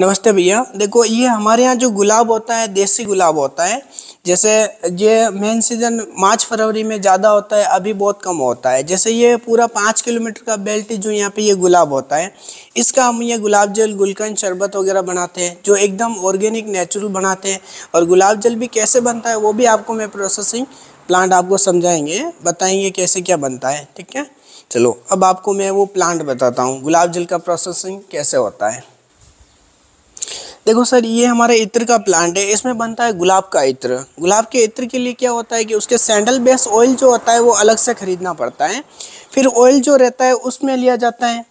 नमस्ते भैया। देखो, ये हमारे यहाँ जो गुलाब होता है, देसी गुलाब होता है, जैसे ये मेन सीज़न मार्च फरवरी में ज़्यादा होता है, अभी बहुत कम होता है। जैसे ये पूरा पाँच किलोमीटर का बेल्ट जो यहाँ पे ये गुलाब होता है। इसका हम ये गुलाब जल, गुलकंद, शरबत वगैरह बनाते हैं, जो एकदम ऑर्गेनिक नेचुरल बनाते हैं। और गुलाब जल भी कैसे बनता है, वो भी आपको मैं प्रोसेसिंग प्लांट आपको समझाएँगे, बताएँगे कैसे क्या बनता है, ठीक है? चलो, अब आपको मैं वो प्लांट बताता हूँ। गुलाब जल का प्रोसेसिंग कैसे होता है? देखो सर, ये हमारे इत्र का प्लांट है। इसमें बनता है गुलाब का इत्र। गुलाब के इत्र के लिए क्या होता है कि उसके सैंडल बेस ऑयल जो होता है वो अलग से ख़रीदना पड़ता है। फिर ऑयल जो रहता है उसमें लिया जाता है।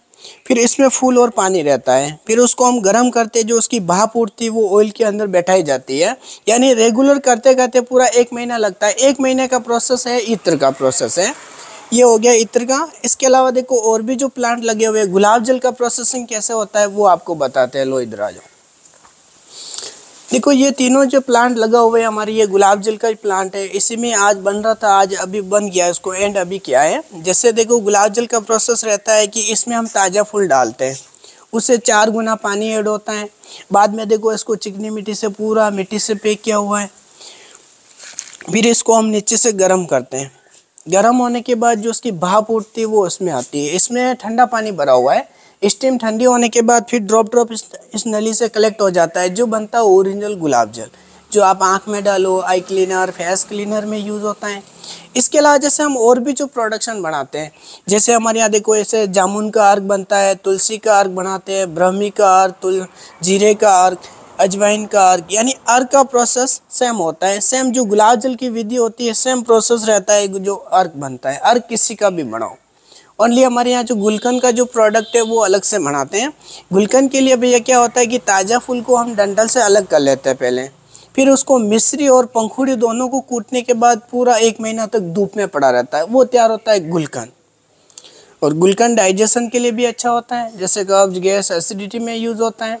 फिर इसमें फूल और पानी रहता है। फिर उसको हम गर्म करते जो उसकी भाप उठती वो ऑयल के अंदर बैठाई जाती है। यानी रेगुलर करते करते पूरा एक महीना लगता है। एक महीने का प्रोसेस है, इत्र का प्रोसेस है। ये हो गया इत्र का इसके अलावा देखो, और भी जो प्लांट लगे हुए हैं, गुलाब जल का प्रोसेसिंग कैसे होता है, वो आपको बताते हैं लो इधर आ जाओ देखो, ये तीनों जो प्लांट लगा हुआ है, हमारी ये गुलाब जल का प्लांट है। इसी में आज बन रहा था, आज अभी बन गया इसको एंड अभी क्या है। जैसे देखो, गुलाब जल का प्रोसेस रहता है कि इसमें हम ताज़ा फूल डालते हैं। उससे चार गुना पानी ऐड होता है। बाद में देखो, इसको चिकनी मिट्टी से पूरा मिट्टी से पैक किया हुआ है। फिर इसको हम नीचे से गर्म करते हैं। गर्म होने के बाद जो उसकी भाप उठती है वो उसमें आती है। इसमें ठंडा पानी भरा हुआ है। स्टीम ठंडी होने के बाद फिर ड्रॉप ड्रॉप इस, इस नली से कलेक्ट हो जाता है जो बनता है ओरिजिनल गुलाब जल जो आप आँख में डालो आई क्लीनर फेस क्लीनर में यूज़ होता है। इसके अलावा जैसे हम और भी जो प्रोडक्शन बनाते हैं जैसे हमारे यहाँ देखो ऐसे जामुन का अर्क बनता है तुलसी का अर्क बनाते हैं ब्रह्मी का अर्क तुल जीरे का अर्क अजवाइन का अर्क, यानी अर्क का प्रोसेस सेम होता है। सेम जो गुलाब जल की विधि होती है सेम प्रोसेस रहता है जो अर्क बनता है। अर्क किसी का भी बनाओ ओनली हमारे यहाँ जो गुलकन का जो प्रोडक्ट है, वो अलग से बनाते हैं। गुलकन के लिए भैया क्या होता है कि ताज़ा फूल को हम डंडल से अलग कर लेते हैं पहले। फिर उसको मिश्री और पंखुड़ी दोनों को कूटने के बाद पूरा एक महीना तक धूप में पड़ा रहता है। वो तैयार होता है गुलकन और गुलकंद डाइजेशन के लिए भी अच्छा होता है, जैसे कब्ज, गैस, एसिडिटी में यूज़ होता है।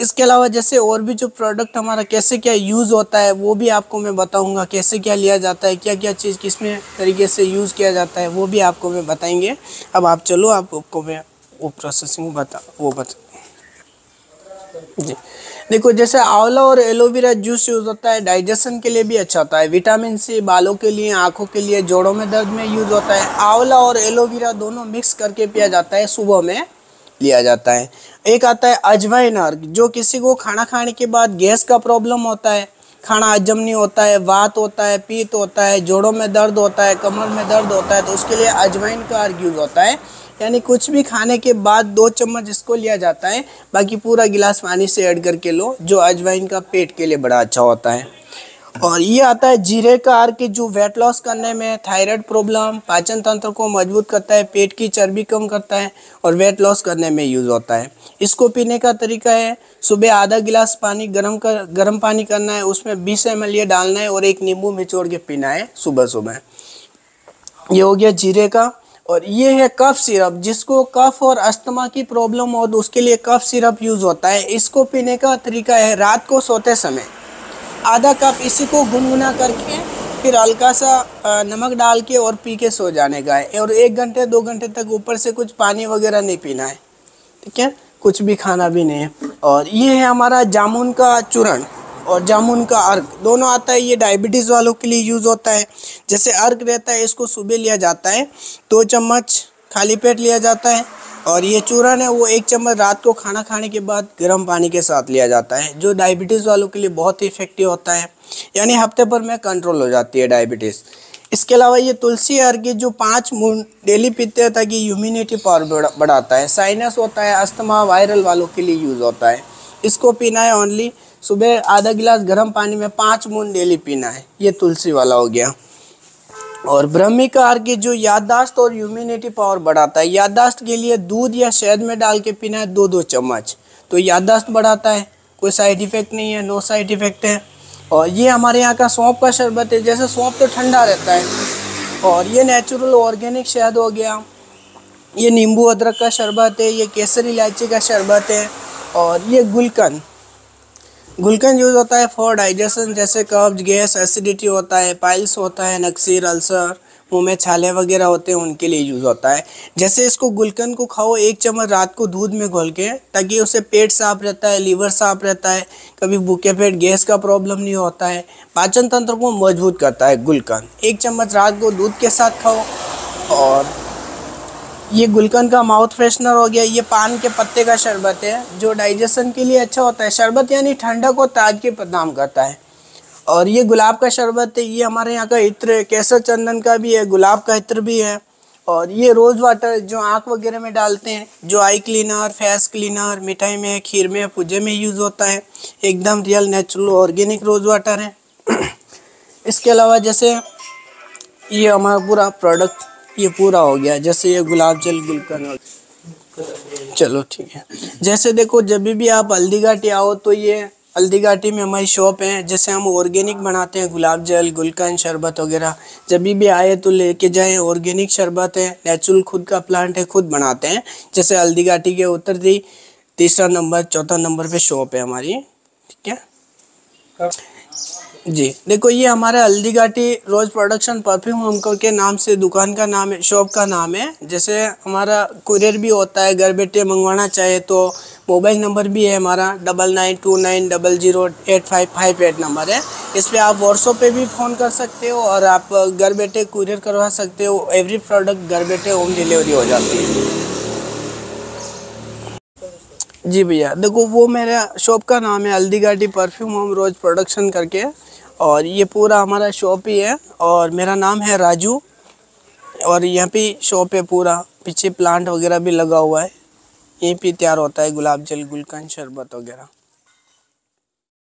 इसके अलावा जैसे और भी जो प्रोडक्ट हमारा कैसे क्या यूज़ होता है, वो भी आपको मैं बताऊँगा, कैसे क्या लिया जाता है क्या क्या चीज़ किसमें तरीके से यूज़ किया जाता है, वो भी आपको मैं बताएँगे। अब आप चलो, आपको मैं वो प्रोसेसिंग बता, वो बता। जी। देखो, जैसे आंवला और एलोवेरा जूस यूज़ होता है, डाइजेशन के लिए भी अच्छा होता है। विटामिन सी, बालों के लिए, आँखों के लिए, जोड़ों में दर्द में यूज़ होता है। आंवला और एलोवेरा दोनों मिक्स करके पिया जाता है, सुबह में लिया जाता है। एक आता है अजवाइन अर्क जो किसी को खाना खाने के बाद गैस का प्रॉब्लम होता है। खाना हजम नहीं होता है, वात होता है, पीत होता है, जोड़ों में दर्द होता है, कमर में दर्द होता है तो उसके लिए अजवाइन का अर्क यूज़ होता है। यानी कुछ भी खाने के बाद दो चम्मच इसको लिया जाता है। बाकी पूरा गिलास पानी से ऐड करके लो, जो अजवाइन का पेट के लिए बड़ा अच्छा होता है। और ये आता है जीरे का आर के, जो वेट लॉस करने में थायराइड प्रॉब्लम पाचन तंत्र को मज़बूत करता है, पेट की चर्बी कम करता है और वेट लॉस करने में यूज़ होता है। इसको पीने का तरीका है, सुबह आधा गिलास पानी गर्म कर, गर्म पानी करना है, उसमें बीस एम ये डालना है और एक नींबू निचोड़ के पीना है सुबह सुबह ये हो गया जीरे का। और ये है कफ सिरप, जिसको कफ और अस्थमा की प्रॉब्लम हो तो उसके लिए कफ सिरप यूज़ होता है। इसको पीने का तरीका है रात को सोते समय। आधा कप इसी को गुनगुना करके फिर हल्का सा नमक डाल के और पी के सो जाने का है। और एक घंटे, दो घंटे तक ऊपर से कुछ पानी वगैरह नहीं पीना है। ठीक है? कुछ भी खाना भी नहीं है। और ये है हमारा जामुन का चूर्ण। और जामुन का अर्क, दोनों आता है, ये डायबिटीज़ वालों के लिए यूज़ होता है। जैसे अर्क रहता है, इसको सुबह लिया जाता है, दो चम्मच खाली पेट लिया जाता है और ये चूरन है, वो एक चम्मच रात को खाना खाने के बाद गर्म पानी के साथ लिया जाता है, जो डायबिटीज़ वालों के लिए बहुत ही इफ़ेक्टिव होता है। यानी हफ़्ते भर में कंट्रोल हो जाती है डायबिटीज़ इसके अलावा ये तुलसी अर्घ जो पाँच मून डेली पीते हैं, ताकि ह्यूमिनिटी पावर बढ़ाता है। साइनस होता है अस्थमा वायरल वालों के लिए यूज़ होता है। इसको पीना है ओनली सुबह आधा गिलास गर्म पानी में पाँच मून डेली पीना है। ये तुलसी वाला हो गया। और ब्रह्मी का की जो याददाश्त और ह्यूमिनिटी पावर बढ़ाता है, याददाश्त के लिए दूध या शहद में डाल के पीना है दो दो चम्मच। तो याददाश्त बढ़ाता है, कोई साइड इफ़ेक्ट नहीं है नो साइड इफ़ेक्ट है। और ये हमारे यहाँ का सौंप का शरबत है, जैसे सौंप तो ठंडा रहता है। और ये नेचुरल ऑर्गेनिक शहद हो गया। ये नींबू अदरक का शरबत है, ये केसर इलायची का शरबत है, और ये गुलकंद। गुलकंद यूज़ होता है फॉर डाइजेशन जैसे कब्ज गैस एसिडिटी होता है पाइल्स होता है, नक्सीर अल्सर मुँह में छाले वगैरह होते हैं, उनके लिए यूज़ होता है। जैसे इसको गुलकन को खाओ, एक चम्मच रात को दूध में घोल के, ताकि उससे पेट साफ़ रहता है लीवर साफ़ रहता है, कभी भूखे पेट गैस का प्रॉब्लम नहीं होता है। पाचन तंत्र को मज़बूत करता है गुलकन एक चम्मच रात को दूध के साथ खाओ और ये गुलकन का माउथ फ्रेशनर हो गया, ये पान के पत्ते का शरबत है, जो डाइजेशन के लिए अच्छा होता है। शरबत यानी ठंडक और ताजगी प्रदान करता है। और ये गुलाब का शरबत है, ये हमारे यहाँ का इत्र केसर चंदन का भी है, गुलाब का इत्र भी है। और ये रोज़ वाटर जो आँख वगैरह में डालते हैं, जो आई क्लीनर फेस क्लीनर मिठाई में, खीर में, पूजे में यूज़ होता है। एकदम real natural organic rose water है। इसके अलावा जैसे ये हमारा पूरा प्रोडक्ट ये पूरा हो गया, जैसे ये गुलाब जल गुलकन चलो ठीक है। जैसे देखो, जब भी आप हल्दी घाटी आओ तो ये हल्दी घाटी में हमारी शॉप है, जैसे हम ऑर्गेनिक बनाते हैं, गुलाब जल गुलकन शरबत वगैरह। जब भी आए तो लेके जाए, ऑर्गेनिक शरबत है, नेचुरल खुद का प्लांट है, खुद बनाते हैं। जैसे हल्दी घाटी के उत्तर दी, तीसरा नंबर, चौथा नंबर पे शॉप है हमारी, ठीक है? जी। देखो, ये हमारा हल्दी घाटी रोज़ प्रोडक्शन परफ्यूम हमको के नाम से दुकान का नाम है शॉप का नाम है। जैसे हमारा कुरियर भी होता है, घर बैठे मंगवाना चाहे तो मोबाइल नंबर भी है हमारा double nine two nine double zero eight five five eight number है। इस पर आप व्हाट्सअप पे भी फ़ोन कर सकते हो और आप घर बैठे कुरियर करवा सकते हो। एवरी प्रोडक्ट घर बैठे होम डिलीवरी हो जाती है। जी भैया, देखो, वो मेरा शॉप का नाम है, हल्दी घाटी परफ्यूम होम रोज़ प्रोडक्शन करके और ये पूरा हमारा शॉप ही है और मेरा नाम है राजू और यहाँ पे शॉप है पूरा। पीछे प्लांट वगैरह भी लगा हुआ है। यहीं पे तैयार होता है गुलाब जल, गुलकंद, शरबत वगैरह।